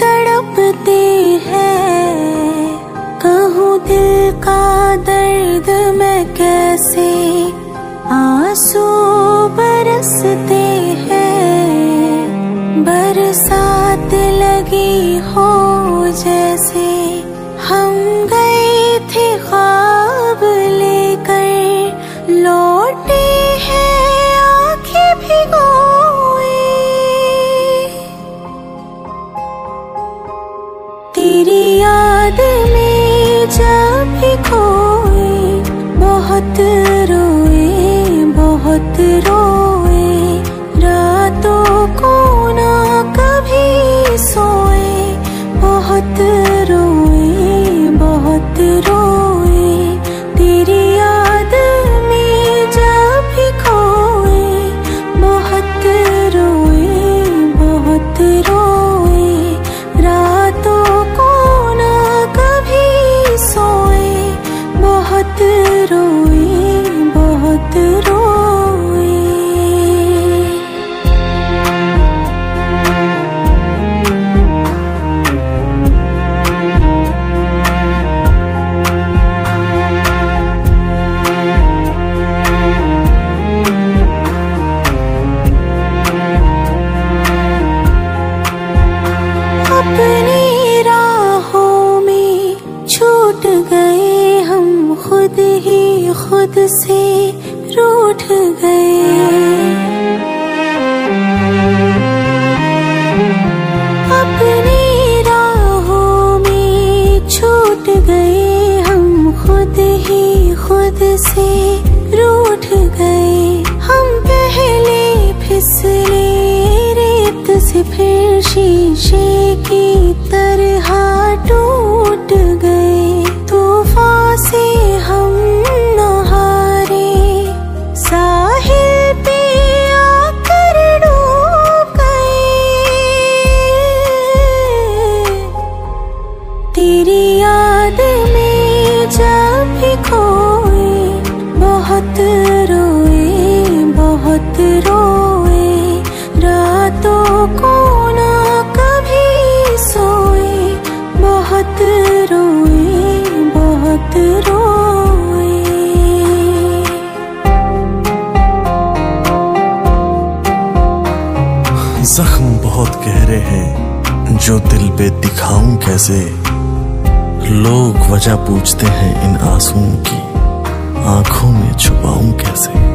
तड़पते हैं। कहूँ दिल का दर्द मैं कैसे आँसू बरसते हैं। बरसात लगी हो जैसे हम गए थे ख्वाब लेकर। लो तेरी याद में जब भी खोए बहुत रोए बहुत रोए, रातों को ना कभी सोए छूट गए हम खुद ही खुद से रूठ गए। अपनी राहों में छूट गए हम खुद ही खुद से रूठ गए। हम पहले फिसले रेत से फिर शीशे की तरह टूट जख्म बहुत गहरे हैं, जो दिल पे दिखाऊँ कैसे? लोग वजह पूछते हैं इन आंसुओं की, आँखों में छुपाऊं कैसे?